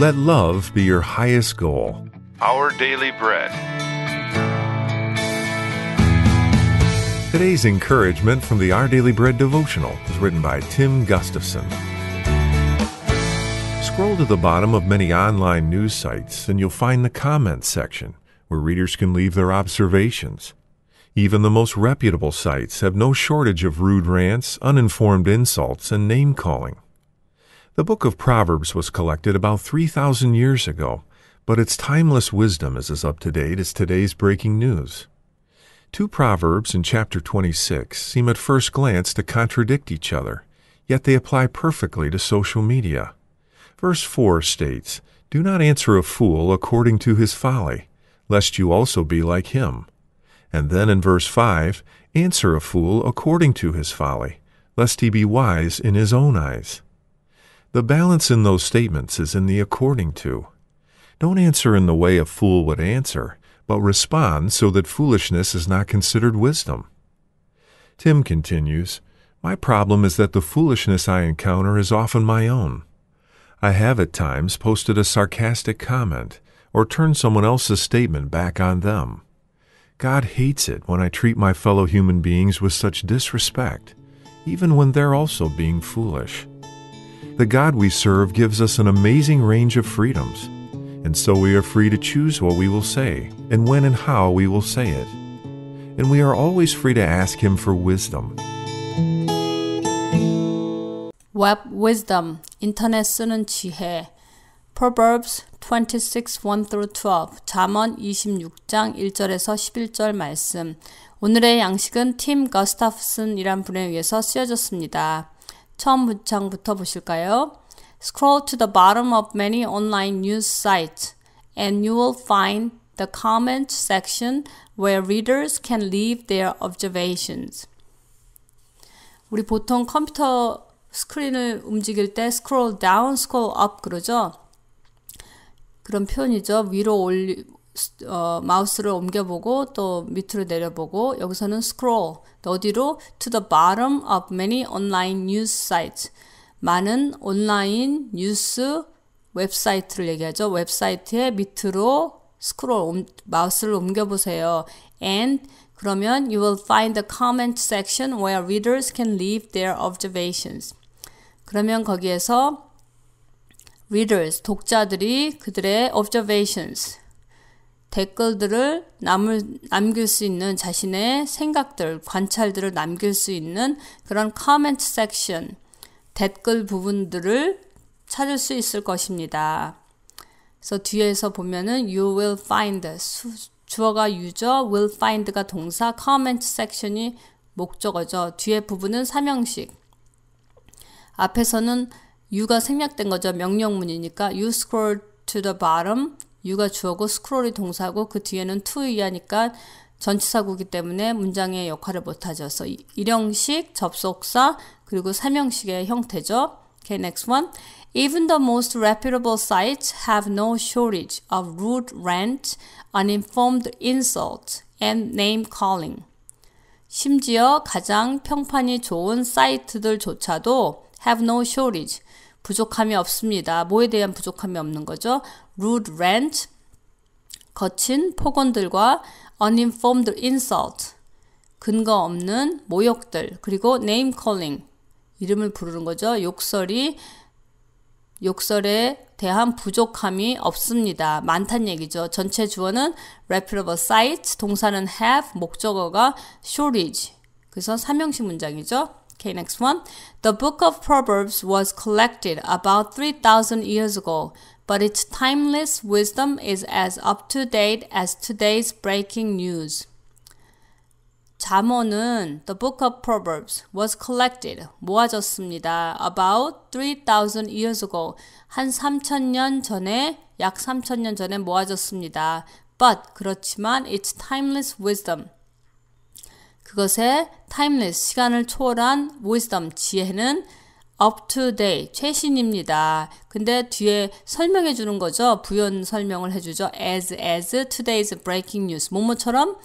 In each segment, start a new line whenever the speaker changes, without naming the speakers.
Let love be your highest goal.
Our Daily Bread.
Today's encouragement from the Our Daily Bread devotional is written by Tim Gustafson. Scroll to the bottom of many online news sites and you'll find the comments section where readers can leave their observations. Even the most reputable sites have no shortage of rude rants, uninformed insults, and name calling. The book of Proverbs was collected about 3,000 years ago, but its timeless wisdom is as up to date as today's breaking news. Two Proverbs in chapter 26 seem at first glance to contradict each other, yet they apply perfectly to social media. Verse 4 states, Do not answer a fool according to his folly, lest you also be like him. And then in verse 5, answer a fool according to his folly, lest he be wise in his own eyes. The balance in those statements is in the according to. Don't answer in the way a fool would answer, but respond so that foolishness is not considered wisdom. Tim continues, My problem is that the foolishness I encounter is often my own. I have at times posted a sarcastic comment or turned someone else's statement back on them. God hates it when I treat my fellow human beings with such disrespect, even when they're also being foolish. The God we serve gives us an amazing range of freedoms, and so we are free to choose what we will say and when and how we will say it. And we are always free to ask Him for wisdom.
Web Wisdom, 인터넷 쓰는 지혜. Proverbs 26, 1-12, 잠언 26장 1절에서 11절 말씀. 오늘의 양식은 팀 거스타프슨이란 분에 의해서 쓰여졌습니다. 처음 문장부터 보실까요? Scroll to the bottom of many online news sites and you will find the comment section where readers can leave their observations. 우리 보통 컴퓨터 스크린을 움직일 때 scroll down, scroll up 그러죠? 그런 표현이죠. 위로 올리, 어, 마우스를 옮겨보고 또 밑으로 내려보고 여기서는 scroll 어디로 to the bottom of many online news sites 많은 온라인 뉴스 웹사이트를 얘기하죠. 웹사이트의 밑으로 스크롤 마우스를 옮겨 보세요. And 그러면 you will find the comment section where readers can leave their observations. 그러면 거기에서 readers, 독자들이 그들의 observations, 댓글들을 남을, 남길 수 있는 자신의 생각들, 관찰들을 남길 수 있는 그런 comment section, 댓글 부분들을 찾을 수 있을 것입니다. 그래서 뒤에서 보면은 you will find 수, 주어가 유저, will find가 동사, comment section이 목적어죠. 뒤에 부분은 삼형식. 앞에서는 you가 생략된 거죠. 명령문이니까 you scroll to the bottom. You가 주어고 scroll이 동사고 그 뒤에는 to 이하니까 전치사구기 때문에 문장의 역할을 못하죠. 그래서 일형식, 접속사, 그리고 삼형식의 형태죠. Okay, next one. Even the most reputable sites have no shortage of rude rant, uninformed insult, and name calling. 심지어 가장 평판이 좋은 사이트들조차도 have no shortage. 부족함이 없습니다. 뭐에 대한 부족함이 없는 거죠? rude rant, 거친 폭언들과 uninformed insult, 근거 없는 모욕들, 그리고 name calling, 이름을 부르는 거죠. 욕설이, 욕설에 대한 부족함이 없습니다. 많단 얘기죠. 전체 주어는 reputable site, 동사는 have, 목적어가 shortage. 그래서 삼형식 문장이죠. Okay, next one. The book of Proverbs was collected about 3,000 years ago, but its timeless wisdom is as up to date as today's breaking news. 잠언은 The Book of Proverbs was collected 모아졌습니다. About 3,000 years ago 한 3,000년 전에 약 3,000년 전에 모아졌습니다. But 그렇지만 its timeless wisdom 그것의 timeless 시간을 초월한 wisdom 지혜는 up to date 최신입니다. 근데 뒤에 설명해 주는 거죠. 부연 설명을 해 주죠. as as today's breaking news 뭐뭐처럼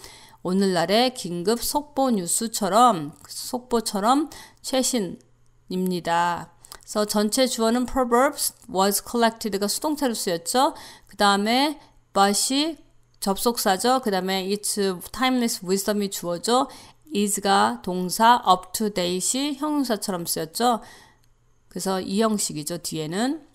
오늘날의 긴급 속보 뉴스처럼 속보처럼 최신입니다. 그래서 전체 주어는 proverbs was collected가 수동태로 쓰였죠. 그 다음에 but이 접속사죠. 그 다음에 it's timeless wisdom이 주어죠. Is가 동사, up to date이 형용사처럼 쓰였죠. 그래서 이 형식이죠. 뒤에는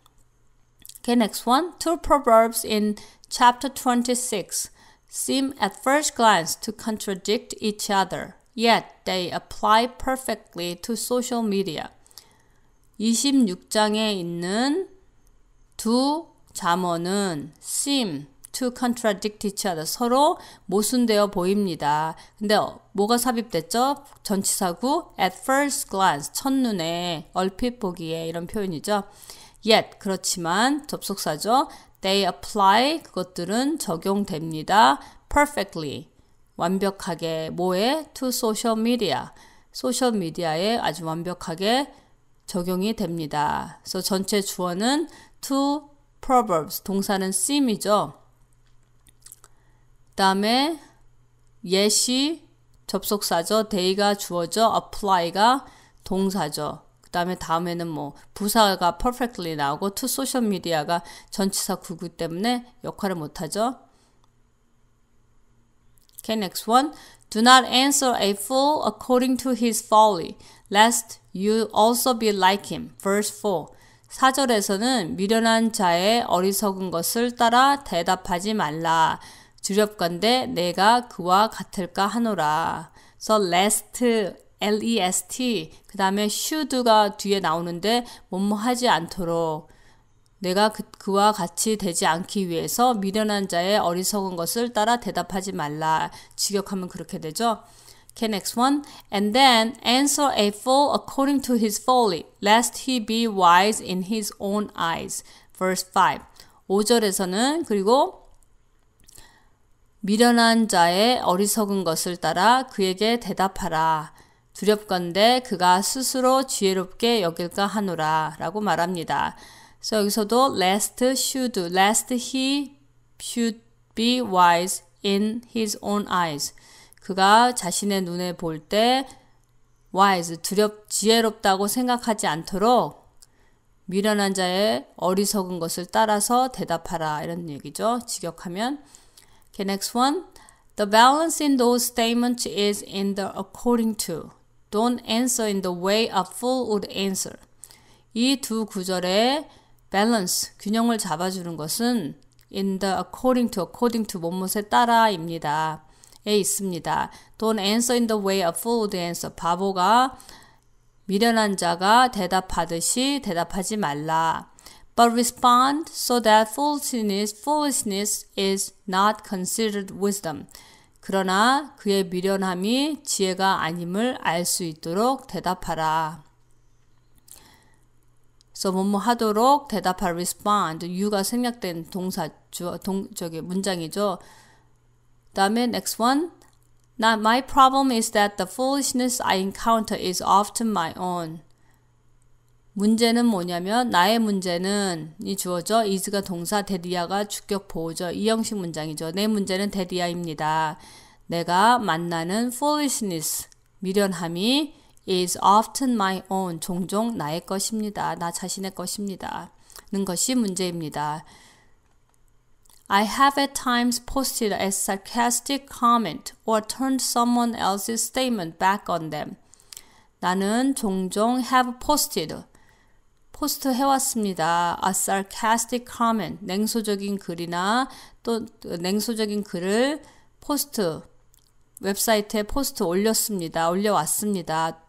Okay, next one. Two proverbs in chapter 26 seem at first glance to contradict each other, yet they apply perfectly to social media. 26장에 있는 두 잠언은 seem to contradict each other. 서로 모순되어 보입니다. 근데 뭐가 삽입됐죠? 전치사구 at first glance, 첫눈에, 얼핏 보기에 이런 표현이죠. yet, 그렇지만 접속사죠. they apply, 그것들은 적용됩니다. perfectly, 완벽하게 뭐에? to social media. 소셜 미디어에 아주 완벽하게 적용이 됩니다. 그래서 전체 주어는 to proverbs, 동사는 seem이죠. 다음에 예시 접속사죠. day가 주어죠. apply가 동사죠. 그 다음에 다음에는 뭐 부사가 perfectly 나오고 to social media가 전치사 구구 때문에 역할을 못 하죠. Okay, next one. Do not answer a fool according to his folly, lest you also be like him. Verse 4. 4절에서는 미련한 자의 어리석은 것을 따라 대답하지 말라. 주렵건대 내가 그와 같을까 하노라. So lest, L-E-S-T, 그 다음에 should가 뒤에 나오는데 뭐뭐 하지 않도록 내가 그, 그와 같이 되지 않기 위해서 미련한 자의 어리석은 것을 따라 대답하지 말라. 직역하면 그렇게 되죠. Okay, next one. And then answer a fool according to his folly, lest he be wise in his own eyes. Verse 5. 5절에서는 그리고 미련한 자의 어리석은 것을 따라 그에게 대답하라. 두렵건대 그가 스스로 지혜롭게 여길까 하노라. 라고 말합니다. 그래서 여기서도 lest should, lest he should be wise in his own eyes. 그가 자신의 눈에 볼 때 wise, 두렵, 지혜롭다고 생각하지 않도록 미련한 자의 어리석은 것을 따라서 대답하라. 이런 얘기죠. 직역하면. Okay, next one. The balance in those statements is in the according to. Don't answer in the way a fool would answer. 이 두 구절의 밸런스, 균형을 잡아주는 것은 in the according to, according to 뭐뭇에 따라입니다. 에 있습니다. Don't answer in the way a fool would answer. 바보가 미련한 자가 대답하듯이 대답하지 말라. But respond so that foolishness, foolishness is not considered wisdom. 그러나 그의 미련함이 지혜가 아님을 알 수 있도록 대답하라. 그래서 뭐뭐 하도록 대답할 respond you가 생략된 동사 주 동 저기 문장이죠. 다음에 next one. Now my problem is that the foolishness I encounter is often my own. 문제는 뭐냐면 나의 문제는 이 주어져 is가 동사 데디아가 주격 보호죠. 이 형식 문장이죠. 내 문제는 데디아입니다. 내가 만나는 foolishness 미련함이 is often my own 종종 나의 것입니다. 나 자신의 것입니다. 는 것이 문제입니다. I have at times posted a sarcastic comment or turned someone else's statement back on them. 나는 종종 have posted 포스트 해왔습니다. A sarcastic comment, 냉소적인 글이나 또 냉소적인 글을 post, 웹사이트에 post 올렸습니다. 올려왔습니다.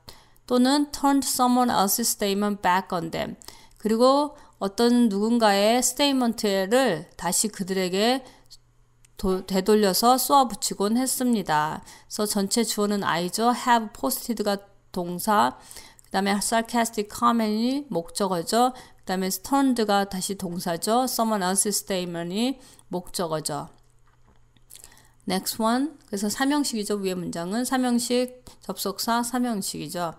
또는 turned someone else's statement back on them. 그리고 어떤 누군가의 statement를 다시 그들에게 도, 되돌려서 쏘아붙이곤 했습니다. 그래서 전체 주어는 I죠. have posted가 동사, 그 다음에 sarcastic comment이 목적어죠. 그 다음에 turned가 다시 동사죠. someone else's statement이 목적어죠. Next one. 그래서 삼형식이죠. 위의 문장은 삼형식 접속사 삼형식이죠.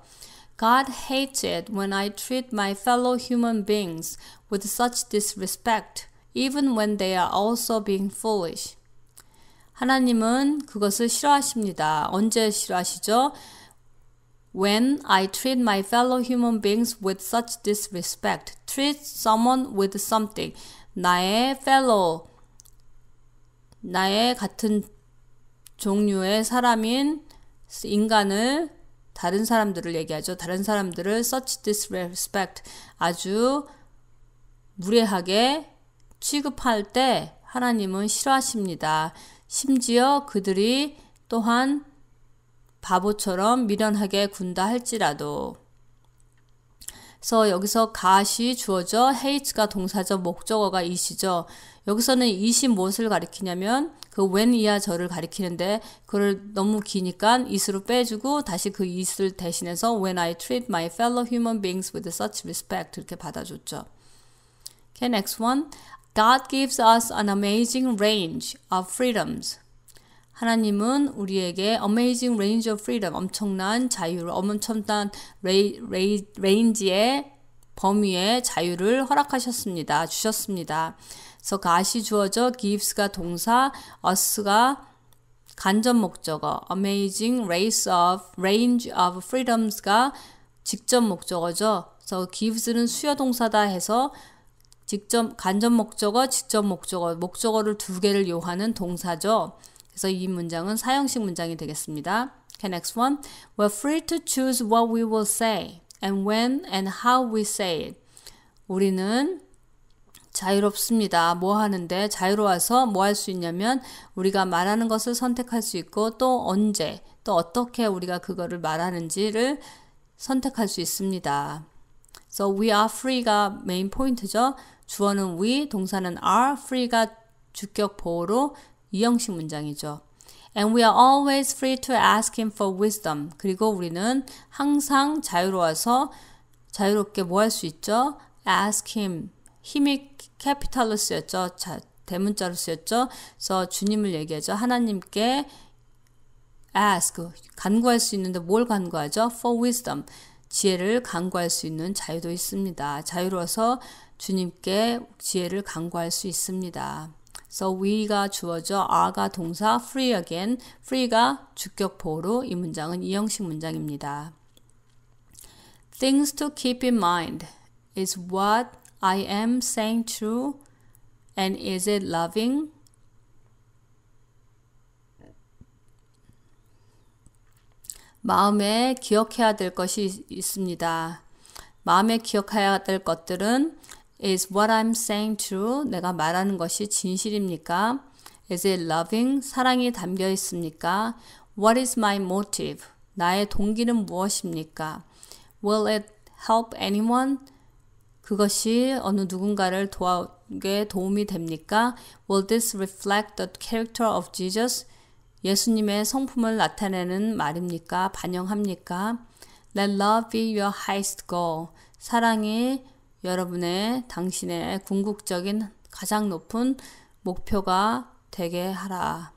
God hates it when I treat my fellow human beings with such disrespect, even when they are also being foolish. 하나님은 그것을 싫어하십니다. 언제 싫어하시죠? When I treat my fellow human beings with such disrespect, treat someone with something. 나의 fellow, 나의 같은 종류의 사람인 인간을 다른 사람들을 얘기하죠. 다른 사람들을 such disrespect 아주 무례하게 취급할 때 하나님은 싫어하십니다. 심지어 그들이 또한 바보처럼 미련하게 군다 할지라도. 그래서 여기서 gat이 주어져 hate가 동사죠. 목적어가 이시죠. 여기서는 이시 무엇을 가리키냐면 그 when 이하 저를 가리키는데 그걸 너무 기니까 it으로 빼주고 다시 그 it을 대신해서 when I treat my fellow human beings with such respect 이렇게 받아줬죠. Okay, next one. God gives us an amazing range of freedoms. 하나님은 우리에게 amazing range of freedom, 엄청난 자유를, 엄청난 레이, 레이, 레인지의 범위의 자유를 허락하셨습니다. 주셨습니다. 그래서 God이 주어죠 gives가 동사, us가 간접 목적어, amazing race of range of freedoms가 직접 목적어죠. 그래서 gives는 수여 동사다 해서 직접 간접 목적어, 직접 목적어, 목적어를 두 개를 요하는 동사죠. 그래서 이 문장은 사형식 문장이 되겠습니다. Okay, next one. We're free to choose what we will say and when and how we say it. 우리는 자유롭습니다. 뭐 하는데 자유로워서 뭐 할 수 있냐면 우리가 말하는 것을 선택할 수 있고 또 언제 또 어떻게 우리가 그거를 말하는지를 선택할 수 있습니다. So we are free가 메인 포인트죠. 주어는 we, 동사는 are, free가 주격 보호로 이 형식 문장이죠. And we are always free to ask him for wisdom. 그리고 우리는 항상 자유로워서 자유롭게 뭐 할 수 있죠? ask him. 힘이 캐피탈로 쓰였죠. 자, 대문자로 쓰였죠. 그래서 주님을 얘기하죠. 하나님께 ask 간구할 수 있는데 뭘 간구하죠? for wisdom. 지혜를 간구할 수 있는 자유도 있습니다. 자유로워서 주님께 지혜를 간구할 수 있습니다. So we가 주어져 are가 동사 free again, free가 주격 보호로 이 문장은 이형식 문장입니다. Things to keep in mind is what I am saying true and is it loving? 마음에 기억해야 될 것이 있습니다. 마음에 기억해야 될 것들은 Is what I'm saying true? 내가 말하는 것이 진실입니까? Is it loving? 사랑이 담겨 있습니까? What is my motive? 나의 동기는 무엇입니까? Will it help anyone? 그것이 어느 누군가를 도와게 도움이 됩니까? Will this reflect the character of Jesus? 예수님의 성품을 나타내는 말입니까? 반영합니까? Let love be your highest goal. 사랑이 여러분의 당신의 궁극적인 가장 높은 목표가 되게 하라.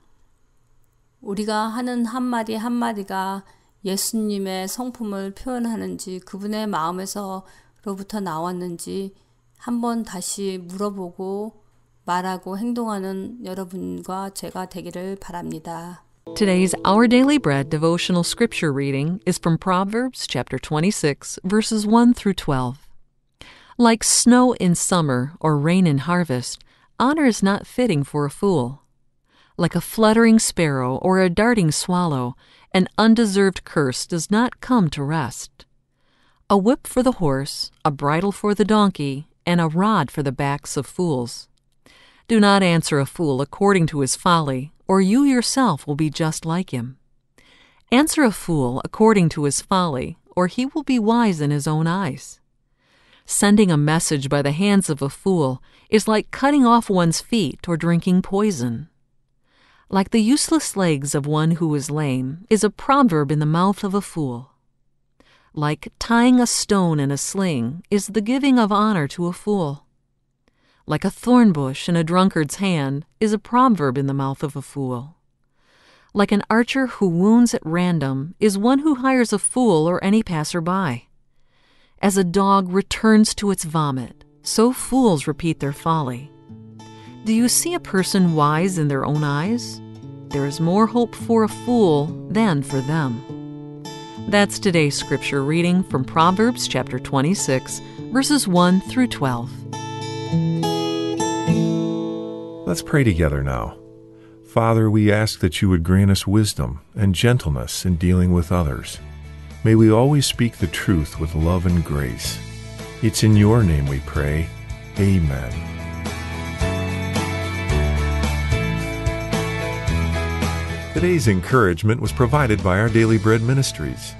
우리가 하는 한마디 한마디가 예수님의 성품을 표현하는지 그분의 마음에서로부터 나왔는지 한번 다시 물어보고 말하고 행동하는 여러분과 제가 되기를 바랍니다.
Today's Our Daily Bread devotional scripture reading is from Proverbs chapter 26 verses 1 through 12. Like snow in summer or rain in harvest, honor is not fitting for a fool. Like a fluttering sparrow or a darting swallow, an undeserved curse does not come to rest. A whip for the horse, a bridle for the donkey, and a rod for the backs of fools. Do not answer a fool according to his folly, or you yourself will be just like him. Answer a fool according to his folly, or he will be wise in his own eyes. Sending a message by the hands of a fool is like cutting off one's feet or drinking poison. Like the useless legs of one who is lame is a proverb in the mouth of a fool. Like tying a stone in a sling is the giving of honor to a fool. Like a thorn bush in a drunkard's hand is a proverb in the mouth of a fool. Like an archer who wounds at random is one who hires a fool or any passer by. As a dog returns to its vomit, so fools repeat their folly. Do you see a person wise in their own eyes? There is more hope for a fool than for them. That's today's scripture reading from Proverbs chapter 26, verses 1 through 12.
Let's pray together now. Father, we ask that you would grant us wisdom and gentleness in dealing with others. May we always speak the truth with love and grace. It's in your name we pray. Amen. Today's encouragement was provided by our Daily Bread Ministries.